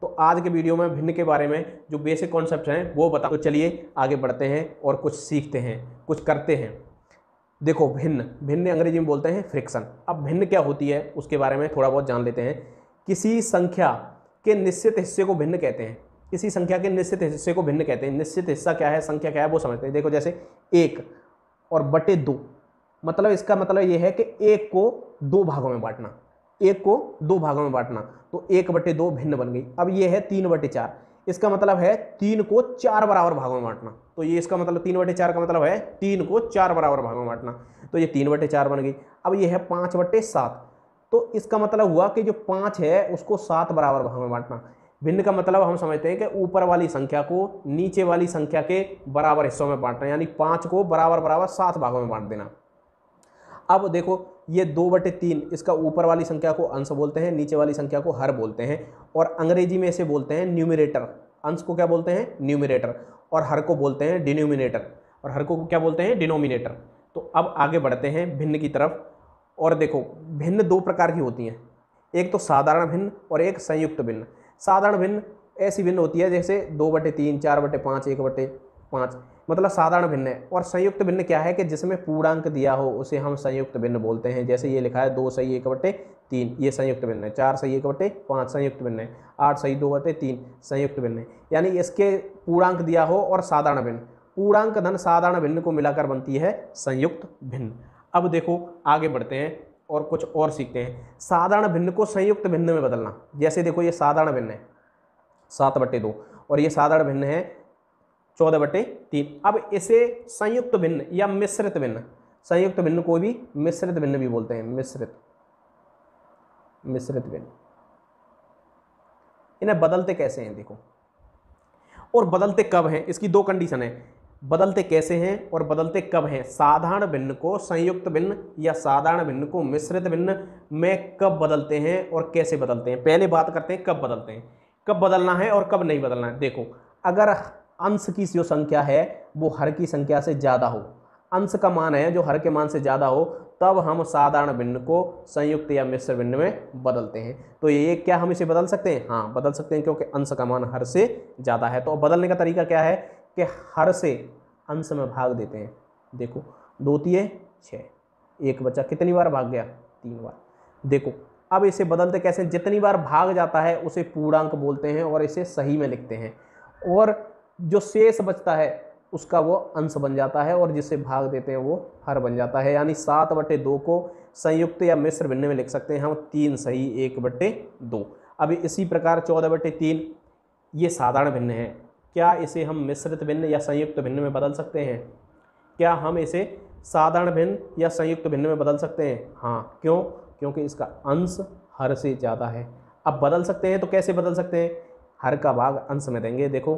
तो आज के वीडियो में भिन्न के बारे में जो बेसिक कॉन्सेप्ट हैं, वो बता तो चलिए आगे बढ़ते हैं और कुछ सीखते हैं, कुछ करते हैं। देखो, भिन्न। भिन्न अंग्रेज़ी में बोलते हैं फ्रिक्शन अब भिन्न क्या होती है, उसके बारे में थोड़ा बहुत जान लेते हैं। किसी संख्या के निश्चित हिस्से को भिन्न कहते हैं। किसी संख्या के निश्चित हिस्से को भिन्न कहते हैं। निश्चित हिस्सा क्या है, संख्या क्या है, वो समझते हैं। देखो, जैसे एक और बटे दो। मतलब इसका मतलब ये है कि एक को दो भागों में बांटना। एक को दो भागों में बांटना तो एक बटे दो भिन्न बन गई। अब ये है तीन बटे चार। इसका मतलब है तीन को चार बराबर भागों में बांटना। तो ये इसका मतलब तीन बटे चार का मतलब है तीन को चार बराबर भागों में बांटना। तो ये तीन बटे चार बन गई। अब ये है पाँच बटे सात। तो इसका मतलब हुआ कि जो पाँच है, उसको सात बराबर भागों में बांटना। भिन्न का मतलब हम समझते हैं कि ऊपर वाली संख्या को नीचे वाली संख्या के बराबर हिस्सों में बांटना, यानी पाँच को बराबर बराबर सात भागों में बांट देना। अब देखो ये दो बटे तीन इसका ऊपर वाली संख्या को अंश बोलते हैं, नीचे वाली संख्या को हर बोलते हैं और अंग्रेज़ी में इसे बोलते हैं न्यूमिनेटर अंश को क्या बोलते हैं? न्यूमिनेटर और हर को बोलते हैं डिनोमिनेटर और हर को क्या बोलते हैं? डिनोमिनेटर तो अब आगे बढ़ते हैं भिन्न की तरफ़। और देखो, भिन्न दो प्रकार की होती हैं। एक तो साधारण भिन्न और एक संयुक्त भिन्न। साधारण भिन्न ऐसी भिन्न होती है जैसे दो बटे तीन, चार बटे पाँच, एक बटे पाँच मतलब साधारण भिन्न है। और संयुक्त भिन्न क्या है कि जिसमें पूर्णांक दिया हो, उसे हम संयुक्त भिन्न बोलते हैं। जैसे ये लिखा है, दो सही एक बटे तीन, ये संयुक्त भिन्न है। चार सही एक बटे पाँच, संयुक्त भिन्न है। आठ सही दो बटे तीन, संयुक्त भिन्न है। यानी इसके पूर्णांक दिया हो और साधारण भिन्न। पूर्णांक धन साधारण भिन्न को मिलाकर बनती है संयुक्त भिन्न। अब देखो, आगे बढ़ते हैं और कुछ और सीखते हैं। साधारण भिन्न को संयुक्त भिन्न में बदलना। जैसे देखो, ये साधारण भिन्न है, सात बटे दो। और ये साधारण भिन्न है चौदह बटे तीन। अब इसे संयुक्त भिन्न या मिश्रित भिन्न, संयुक्त भिन्न को भी मिश्रित भिन्न भी बोलते हैं, मिश्रित मिश्रित भिन्न। इन्हें बदलते कैसे हैं, देखो। और बदलते कब हैं? इसकी दो कंडीशन है। बदलते कैसे हैं और बदलते कब हैं? साधारण भिन्न को संयुक्त भिन्न या साधारण भिन्न को मिश्रित भिन्न में कब बदलते हैं और कैसे बदलते हैं? पहले बात करते हैं, कब बदलते हैं। कब बदलना है और कब नहीं बदलना है? देखो, अगर अंश की जो संख्या है, वो हर की संख्या से ज़्यादा हो। अंश का मान है, जो हर के मान से ज़्यादा हो, तब हम साधारण भिन्न को संयुक्त या मिश्र भिन्न में बदलते हैं। तो ये क्या हम इसे बदल सकते हैं? हाँ बदल सकते हैं, क्योंकि अंश का मान हर से ज़्यादा है। तो बदलने का तरीका क्या है? कि हर से अंश में भाग देते हैं। देखो, दो तीय छः एक बच्चा कितनी बार भाग गया? तीन बार। देखो, अब इसे बदलते कैसे? जितनी बार भाग जाता है, उसे पूर्णांक बोलते हैं और इसे सही में लिखते हैं। और जो शेष बचता है, उसका वो अंश बन जाता है और जिसे भाग देते हैं वो हर बन जाता है। यानी सात बटे दो को संयुक्त या मिश्र भिन्न में लिख सकते हैं हम, तीन सही, एक बटे दो। अभी इसी प्रकार चौदह बटे तीन, ये साधारण भिन्न है। क्या इसे हम मिश्रित भिन्न या संयुक्त भिन्न में बदल सकते हैं? क्या हम इसे साधारण भिन्न या संयुक्त भिन्न में बदल सकते हैं? हाँ क्यों? क्योंकि इसका अंश हर से ज़्यादा है। अब बदल सकते हैं तो कैसे बदल सकते हैं? हर का भाग अंश में देंगे। देखो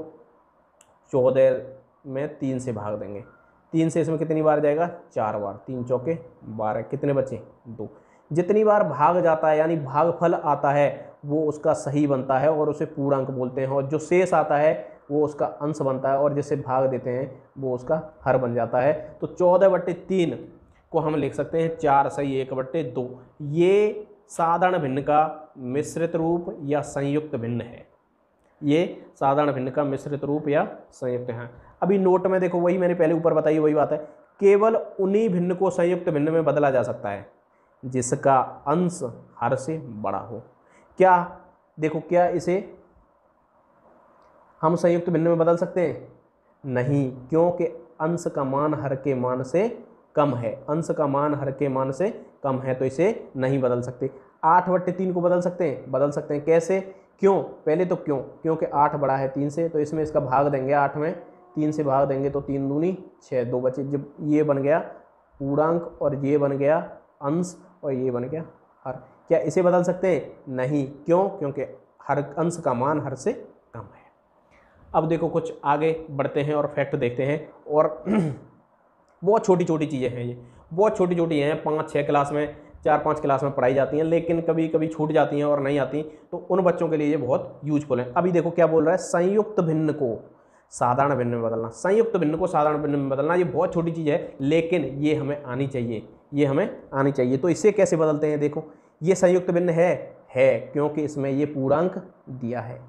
चौदह में तीन से भाग देंगे। तीन से इसमें कितनी बार जाएगा? चार बार। तीन चौके, बारह। कितने बचे? दो। जितनी बार भाग जाता है, यानी भागफल आता है, वो उसका सही बनता है और उसे पूर्णांक बोलते हैं और जो शेष आता है, वो उसका अंश बनता है और जिसे भाग देते हैं, वो उसका हर बन जाता है। तो चौदह बट्टे तीन को हम लिख सकते हैं, चार सही, एक बट्टे दो। ये साधारण भिन्न का मिश्रित रूप या संयुक्त भिन्न है। ये साधारण भिन्न का मिश्रित रूप या संयुक्त है। अभी नोट में देखो, वही मैंने पहले ऊपर बताई, वही बात है। केवल उन्हीं भिन्न को संयुक्त भिन्न में बदला जा सकता है, जिसका अंश हर से बड़ा हो। क्या, देखो, क्या इसे हम संयुक्त भिन्न में बदल सकते हैं? नहीं, क्योंकि अंश का मान हर के मान से कम है। अंश का मान हर के मान से कम है तो इसे नहीं बदल सकते। आठ बट्टे तीन को बदल सकते हैं? बदल सकते हैं। कैसे? क्यों? पहले तो क्यों? क्योंकि आठ बड़ा है तीन से तो इसमें इसका भाग देंगे आठ में। तीन से भाग देंगे तो तीन दूनी छः दो बचे। जब ये बन गया, पूर्णांक और ये बन गया, अंश और ये बन गया, हर। क्या इसे बदल सकते हैं? नहीं। क्यों? क्योंकि हर अंश का मान हर से कम है। अब देखो, कुछ आगे बढ़ते हैं और फैक्ट देखते हैं। और बहुत छोटी छोटी चीज़ें हैं ये। बहुत छोटी छोटी हैं, पाँच छः क्लास में। चार पाँच क्लास में पढ़ाई जाती हैं, लेकिन कभी कभी छूट जाती हैं और नहीं आती तो उन बच्चों के लिए ये बहुत यूजफुल है। अभी देखो क्या बोल रहा है, संयुक्त भिन्न को, साधारण भिन्न में बदलना, संयुक्त भिन्न को साधारण भिन्न में बदलना ये बहुत छोटी चीज़ है, लेकिन ये हमें आनी चाहिए, ये हमें आनी चाहिए। तो इसे कैसे बदलते हैं देखो, ये संयुक्त भिन्न है है, क्योंकि इसमें ये पूर्णांक दिया है।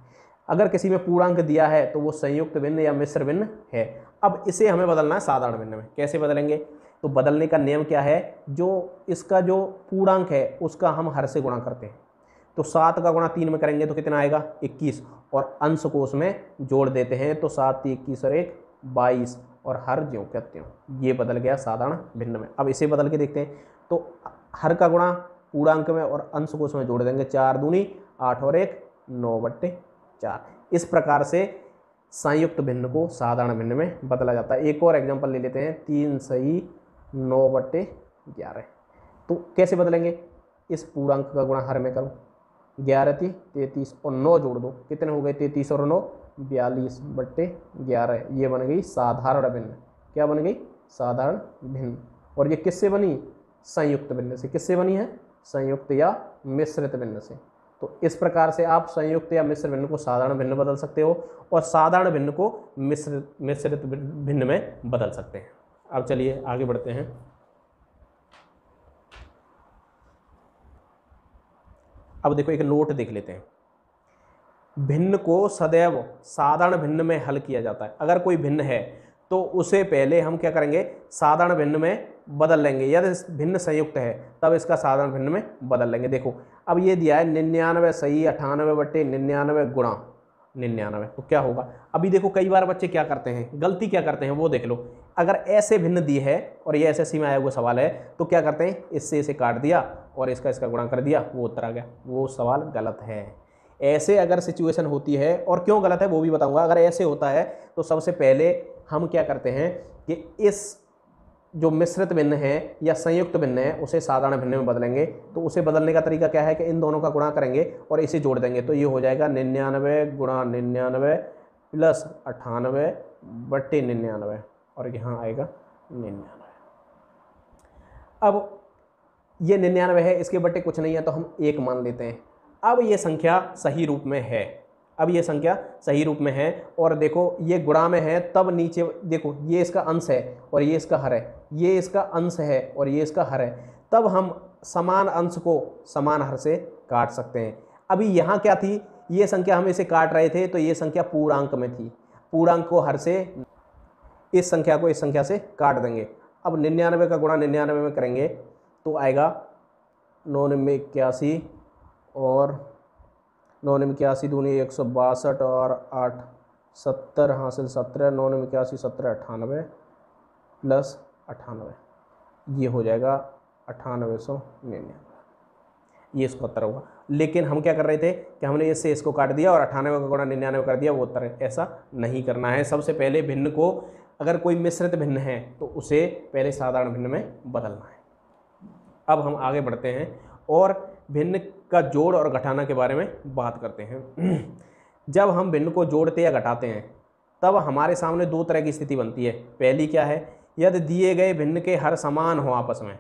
अगर किसी में पूर्णांक दिया है तो वो संयुक्त भिन्न या मिश्र भिन्न है। अब इसे हमें बदलना है साधारण भिन्न में। कैसे बदलेंगे? तो बदलने का नियम क्या है? जो इसका जो पूर्णांक है, उसका हम हर से गुणा करते हैं। तो सात का गुणा तीन में करेंगे तो कितना आएगा? इक्कीस। और अंश को उसमें जोड़ देते हैं तो सात इक्कीस और एक, बाईस। और हर ज्यों कहते हो ये बदल गया साधारण भिन्न में। अब इसे बदल के देखते हैं। तो हर का गुणा पूर्णांक में और अंश को उसमें जोड़ देंगे चार दूनी, आठ और एक, नौ बट्टे चार। इस प्रकार से संयुक्त भिन्न को साधारण भिन्न में बदला जाता है। एक और एग्जांपल ले लेते हैं। तीन सही नौ बट्टे ग्यारह। तो कैसे बदलेंगे? इस पूर्णांक का गुणा हर में करो। ग्यारह थी, तैंतीस और नौ जोड़ दो। कितने हो गए? तैंतीस और नौ, बयालीस बट्टे ग्यारह। ये बन गई साधारण भिन्न। क्या बन गई? साधारण भिन्न। और ये किससे बनी? संयुक्त भिन्न से। किससे बनी है? संयुक्त या मिश्रित भिन्न से। तो इस प्रकार से आप संयुक्त या मिश्र भिन्न को साधारण भिन्न बदल सकते हो और साधारण भिन्न को मिश्र, मिश्रित भिन्न में बदल सकते हैं। अब चलिए आगे बढ़ते हैं। अब देखो एक नोट देख लेते हैं। भिन्न को सदैव साधारण भिन्न में हल किया जाता है। अगर कोई भिन्न है तो उसे पहले हम क्या करेंगे? साधारण भिन्न में बदल लेंगे। यदि भिन्न संयुक्त है, तब इसका साधारण भिन्न में बदल लेंगे। देखो, अब ये दिया है निन्यानवे सही, अठानवे बटे निन्यानवे गुणा। निन्यानवे तो क्या होगा? अभी देखो, कई बार बच्चे क्या करते हैं? गलती क्या करते हैं, वो देख लो। अगर ऐसे भिन्न दी है और ये ऐसे में आया हुआ सवाल है तो क्या करते हैं? इससे इसे काट दिया और इसका इसका गुणा कर दिया, वो उत्तर आ गया। वो सवाल गलत है। ऐसे अगर सिचुएशन होती है, और क्यों गलत है वो भी बताऊँगा। अगर ऐसे होता है तो सबसे पहले हम क्या करते हैं कि इस जो मिश्रित भिन्न है या संयुक्त भिन्न है, उसे साधारण भिन्न में बदलेंगे। तो उसे बदलने का तरीका क्या है कि इन दोनों का गुणा करेंगे और इसे जोड़ देंगे। तो ये हो जाएगा निन्यानवे गुणा निन्यानवे प्लस अट्ठानवे बट्टे निन्यानवे। और यहाँ आएगा निन्यानवे। अब ये निन्यानवे है, इसके बट्टे कुछ नहीं है तो हम एक मान लेते हैं। अब ये संख्या सही रूप में है। अब ये संख्या सही रूप में है और देखो, ये गुणा में है, तब नीचे देखो, ये इसका अंश है और ये इसका हर है। ये इसका अंश है और ये इसका हर है। तब हम समान अंश को समान हर से काट सकते हैं। अभी यहाँ क्या थी? ये संख्या हम इसे काट रहे थे तो ये संख्या पूर्णांक में थी। पूर्णांक को हर से इस संख्या को इस संख्या से काट देंगे। अब निन्यानवे का गुणा निन्यानवे में करेंगे तो आएगा नौ नब्बे इक्यासी और नौ नौ इक्यासी दूनी एक सौ बासठ और आठ सत्तर। हासिल सत्रह। नौ नौ इक्यासी सत्रह अट्ठानवे प्लस अट्ठानवे ये हो जाएगा अट्ठानवे सौ निन्यानवे। ये इसका उत्तर होगा। लेकिन हम क्या कर रहे थे कि हमने इससे इसको काट दिया और अट्ठानवे का गुणा निन्यानवे कर दिया, वो उत्तर ऐसा नहीं करना है। सबसे पहले भिन्न को अगर कोई मिश्रित भिन्न है तो उसे पहले साधारण भिन्न में बदलना है। अब हम आगे बढ़ते हैं और भिन्न का जोड़ और घटाना के बारे में बात करते हैं। जब हम भिन्न को जोड़ते या घटाते हैं, तब हमारे सामने दो तरह की स्थिति बनती है। पहली क्या है, यदि दिए गए भिन्न के हर समान हो आपस में,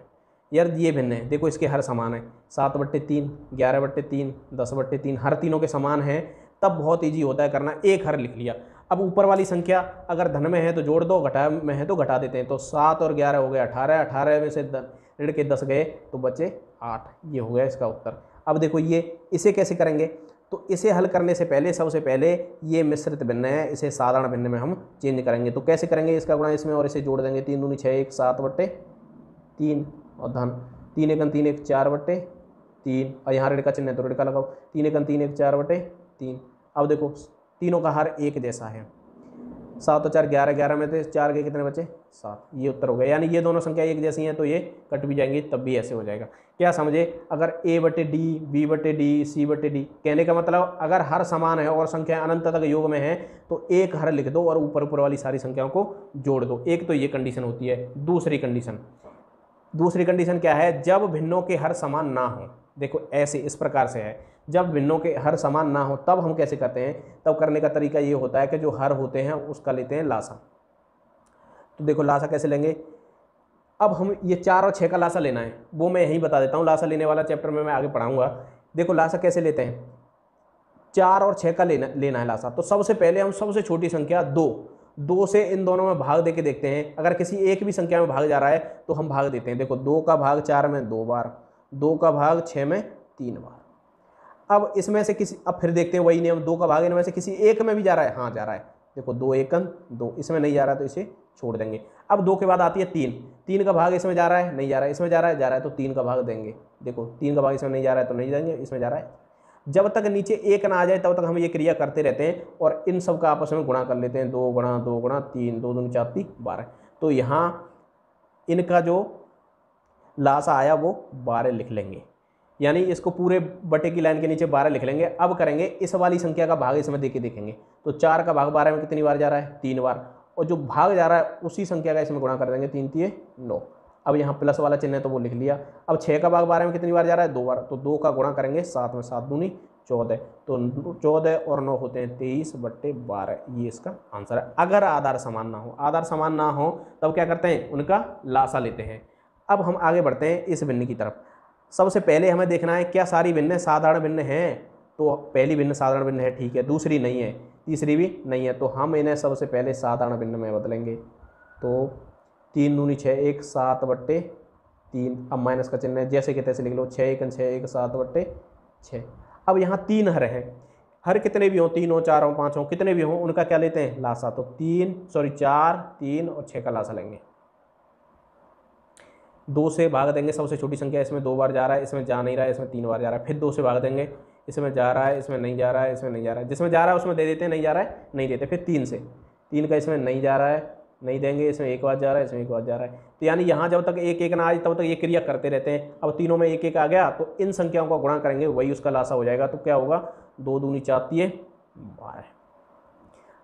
यदि दिए भिन्न है, देखो इसके हर समान है, सात बट्टे तीन, ग्यारह बट्टे तीन, दस बट्टे तीन, हर तीनों के समान हैं, तब बहुत ईजी होता है करना एक हर लिख लिया। अब ऊपर वाली संख्या अगर धन में है तो जोड़ दो, घटा में है तो घटा देते हैं। तो सात और ग्यारह हो गए अठारह अठारह में से ऋण के दस गए तो बचे आठ। ये हो गया इसका उत्तर। अब देखो ये, इसे कैसे करेंगे? तो इसे हल करने से पहले, सबसे पहले ये मिश्रित भिन्न है, इसे साधारण भिन्न में हम चेंज करेंगे। तो कैसे करेंगे इसका गुणा? इसमें और इसे जोड़ देंगे। तीन दूनी छः, एक, सात बट्टे तीन और धन। तीन एक तीन, एक चार बट्टे तीन। और यहाँ ऋण का चिन्ह है तो ऋण का लगाओ। तीन एक तीन, एक चार बटे तीन। अब देखो तीनों का हर एक जैसा है। सात और चार, ग्यारह ग्यारह में थे। चार के कितने बचे? सात। ये उत्तर हो गया। यानी ये दोनों संख्या एक जैसी हैं तो ये कट भी जाएँगी, तब भी ऐसे हो जाएगा। क्या समझे? अगर ए बटे डी बी बटे डी सी बटे डी कहने का मतलब अगर हर समान है और संख्या अनंत तक योग में है तो एक हर लिख दो और ऊपर ऊपर वाली सारी संख्याओं को जोड़ दो। एक तो ये कंडीशन होती है, दूसरी कंडीशन दूसरी कंडीशन क्या है? जब भिन्नों के हर समान ना हो। देखो, ऐसे इस प्रकार से है। जब भिन्नों के हर समान ना हो, तब हम कैसे करते हैं? तब करने का तरीका ये होता है कि जो हर होते हैं, उसका लेते हैं लासा। तो देखो, लासा कैसे लेंगे? अब हम ये चार और छः का लासा लेना है। वो मैं यहीं बता देता हूँ, लासा लेने वाला चैप्टर में मैं आगे पढ़ाऊँगा। देखो, लासा कैसे लेते हैं? चार और छः का लेना लेना है लासा। तो सबसे पहले हम सबसे छोटी संख्या दो। दो से इन दोनों में भाग दे के देखते हैं। अगर किसी एक भी संख्या में भाग जा रहा है तो हम भाग देते हैं। देखो, दो का भाग चार में दो बार, दो का भाग छः में तीन बार। अब इसमें से किसी, अब फिर देखते हैं वही नियम, दो का भाग, इनमें से किसी एक में भी जा रहा है। हाँ जा रहा है। देखो, दो एकन, दो, इसमें नहीं जा रहा तो इसे छोड़ देंगे। अब दो के बाद आती है तीन। तीन का भाग इसमें जा रहा है, नहीं जा रहा है। इसमें जा रहा है, जा रहा है तो तीन का भाग देंगे। देखो, तीन का भाग इसमें नहीं जा रहा है तो नहीं देंगे, इसमें जा रहा है। जब तक नीचे एक ना आ जाए, तब तक हम ये क्रिया करते रहते हैं और इन सब का आपस में गुणा कर लेते हैं। दो गुणा दो गुणा, तीन, दो दून चार, तीन, बारह। तो यहाँ इनका जो लाशा आया, वो बारह लिख लेंगे। यानी इसको पूरे बटे की लाइन के नीचे बारह लिख लेंगे। अब करेंगे, इस वाली संख्या का भाग इसमें देखे देखेंगे। तो चार का भाग बारह में कितनी बार जा रहा है? तीन बार। और जो भाग जा रहा है, उसी संख्या का इसमें गुणा कर देंगे, तीन तीन नौ। अब यहाँ प्लस वाला चिन्ह है तो वो लिख लिया। अब छः का भाग बारह में कितनी बार जा रहा है? दो बार। तो दो का गुणा करेंगे, सात में सात दूनी चौदह। तो चौदह और नौ होते हैं तेईस बट्टे बारह। ये इसका आंसर है। अगर आधार समान ना हो, आधार समान ना हो, तब क्या करते हैं? उनका लासा लेते हैं। अब हम आगे बढ़ते हैं इस भिन्न की तरफ़। सबसे पहले हमें देखना है क्या सारी भिन्न साधारण भिन्न हैं। तो पहली भिन्न साधारण भिन्न है, ठीक है। दूसरी नहीं है, तीसरी भी नहीं है। तो हम इन्हें सबसे पहले साधारण भिन्न में बदलेंगे। तो तीन दूनी छः, एक सात बट्टे तीन, अब माइनस का चिन्ह है। जैसे कि तैसे लिख लो, छः एक छः, एक सात बट्टे छः। अब यहाँ तीन हर हैं। हर कितने भी हों, तीन हो चार हो पाँच हो कितने भी हों, उनका क्या लेते हैं? लासा। तो तीन सॉरी चार, तीन और छः का लासा लेंगे। दो से भाग देंगे सबसे छोटी संख्या इसमें दो बार जा रहा है इसमें जा नहीं रहा है इसमें तीन बार जा रहा है फिर दो से भाग देंगे इसमें जा रहा है इसमें नहीं जा रहा है इसमें नहीं जा रहा है जिसमें जा रहा है उसमें दे देते हैं नहीं जा रहा है नहीं देते फिर तीन से तीन का इसमें नहीं जा रहा है नहीं देंगे इसमें एक बार जा रहा है इसमें एक बार जा रहा है तो यानी यहाँ जब तक एक एक ना आए तब तक ये क्रिया करते रहते हैं अब तीनों में एक एक आ गया तो इन संख्याओं का गुणा करेंगे वही उसका लाशा हो जाएगा तो क्या होगा दो दूनी चाहती है बारह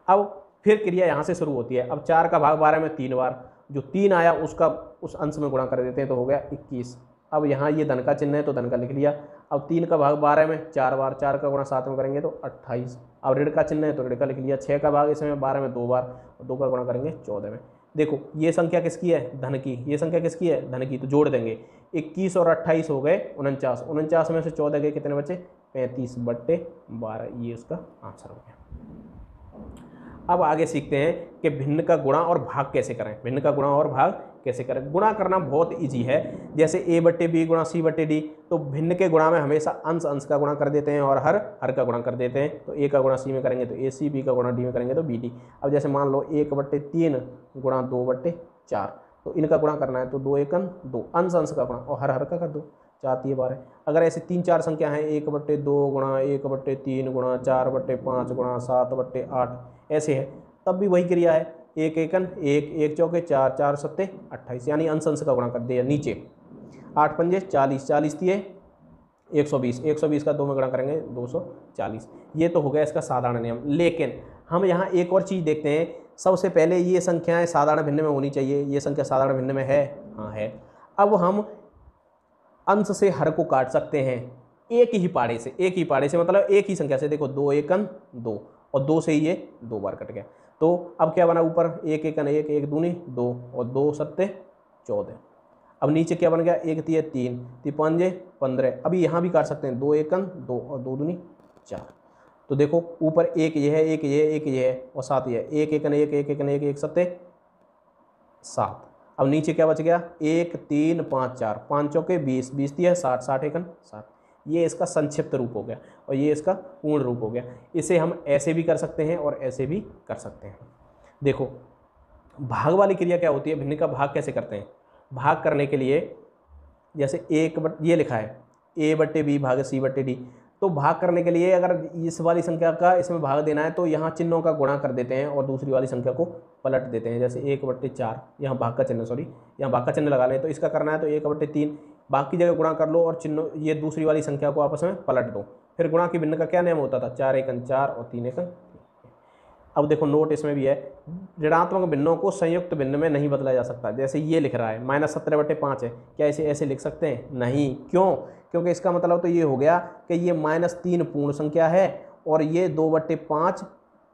अब फिर क्रिया यहाँ से शुरू होती है अब चार का भाग बारह में तीन बार जो तीन आया उसका उस अंश में गुणा कर देते हैं तो हो गया इक्कीस। अब यहाँ ये धन का चिन्ह है तो धन का लिख लिया। अब तीन का भाग बारह में, चार बार चार का गुणा सात में करेंगे तो अट्ठाईस। अब ऋण का चिन्ह है तो ऋण का लिख लिया। छः का भाग इसमें, बारह में दो बार, और दो का गुणा करेंगे चौदह में। देखो, ये संख्या किसकी है? धन की। ये संख्या किसकी है? धन की। तो जोड़ देंगे। इक्कीस और अट्ठाईस हो गए उनचास। उनचास में से चौदह गए कितने बचे? पैंतीस बट्टे बारह। ये उसका आंसर हो गया। अब आगे सीखते हैं कि भिन्न का गुणा और भाग कैसे करें। भिन्न का गुणा और भाग कैसे करें? गुणा करना बहुत इजी है। जैसे ए बट्टे बी गुणा सी बट्टे डी तो भिन्न के गुणा में हमेशा अंश अंश का गुणा कर देते हैं और हर हर का गुणा कर देते हैं। तो ए का गुणा सी में करेंगे तो ए सी बी का गुणा डी में करेंगे तो बी डी अब जैसे मान लो एक बट्टे तीन गुणा दो बट्टे चार तो इनका गुणा करना है तो दो एकन दो, अंश अंश का गुणा और हर हर का कर दो। चार तीन बारह। अगर ऐसे तीन चार संख्या हैं, एक बट्टे दो गुणा, एक बट्टे तीन गुणा, चार बट्टे पाँच गुणा, सात बट्टे आठ, ऐसे है। तब भी वही क्रिया है। एक एकन, एक एक चौके, चार चार सत्ते, अट्ठाईस, यानी अंश का गुणा कर दिया नीचे। आठ पंजे, चालीस चालीस दिए, एक सौ बीस। एक सौ बीस का दो में गुणा करेंगे, दो सौ चालीस। ये तो हो गया इसका साधारण नियम। लेकिन हम यहाँ एक और चीज़ देखते हैं। सबसे पहले ये संख्याएँ साधारण भिन्न में होनी चाहिए। ये संख्या साधारण भिन्न में है? हाँ है। अब हम अंश से हर को काट सकते हैं। एक ही पाड़े से, एक ही पाड़े से मतलब एक ही संख्या से। देखो, दो एकन दो। और दो से ही ये दो बार कट गया। तो अब क्या बना ऊपर? एक एकन एक एक दूनी, दो। और दो सत्ते, चौदह। अब नीचे क्या बन गया? एक, तीय, तीन। तिपंजे पंद्रह। अभी यहाँ भी काट सकते हैं। दो एकन दो और दो दूनी, चार। तो देखो, ऊपर एक ये है, एक ये एक ये है और सात ये एक एकन एक एक एकन एक एक सत्ते, सात। अब नीचे क्या बच गया? एक, तीन, पाँच, चार। पाँच चौके बीस बीस दिया, साठ साठ एकन, साठ। ये इसका संक्षिप्त रूप हो गया और ये इसका पूर्ण रूप हो गया। इसे हम ऐसे भी कर सकते हैं और ऐसे भी कर सकते हैं। देखो, भाग वाली क्रिया क्या होती है? भिन्न का भाग कैसे करते हैं? भाग करने के लिए जैसे एक बट, ये लिखा है, ए बट्टे बी भाग सी बट्टे डी। तो भाग करने के लिए अगर इस वाली संख्या का इसमें भाग देना है तो यहाँ चिन्हों का गुणा कर देते हैं और दूसरी वाली संख्या को पलट देते हैं। जैसे एक बट्टे चार, यहाँ भाग का चिन्ह सॉरी यहाँ भाग का चिन्ह लगा लें तो इसका करना है तो एक बट्टे तीन भाग की जगह गुणा कर लो और चिन्हों, ये दूसरी वाली संख्या को आपस में पलट दो। फिर गुणा की भिन्न का क्या नियम होता था? चार एकन चार और तीन एकन अब देखो नोट इसमें भी है, ऋणात्मक भिन्नों को संयुक्त भिन्न में नहीं बदला जा सकता, जैसे ये लिख रहा है माइनस सत्रह बटे पाँच है, क्या इसे ऐसे लिख सकते हैं? नहीं, क्यों? क्योंकि इसका मतलब तो ये हो गया कि ये माइनस तीन पूर्ण संख्या है और ये दो बटे पाँच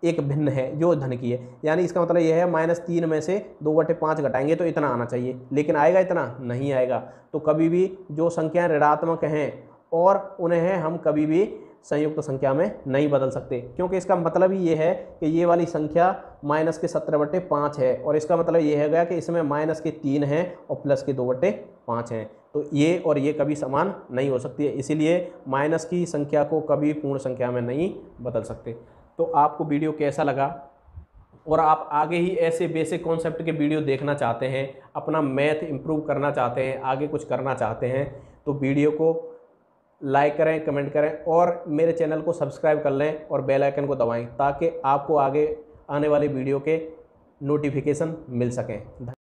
एक भिन्न है, जो धन की है। यानी इसका मतलब यह है माइनस तीन में से दो बटे पाँच घटाएँगे तो इतना आना चाहिए, लेकिन आएगा इतना? नहीं आएगा। तो कभी भी जो संख्याएँ ऋणात्मक हैं और उन्हें हम कभी भी संयुक्त संख्या में नहीं बदल सकते। क्योंकि इसका मतलब ही ये है कि ये वाली संख्या माइनस के सत्रह बटे पाँच है और इसका मतलब ये है गया कि इसमें माइनस के तीन हैं और प्लस के दो बटे पाँच हैं। तो ये और ये कभी समान नहीं हो सकती है। इसीलिए माइनस की संख्या को कभी पूर्ण संख्या में नहीं बदल सकते। तो आपको वीडियो कैसा लगा? और आप आगे ही ऐसे बेसिक कॉन्सेप्ट के वीडियो देखना चाहते हैं, अपना मैथ इम्प्रूव करना चाहते हैं, आगे कुछ करना चाहते हैं तो वीडियो को लाइक करें, कमेंट करें और मेरे चैनल को सब्सक्राइब कर लें और बेल आइकन को दबाएँ ताकि आपको आगे आने वाली वीडियो के नोटिफिकेशन मिल सकें।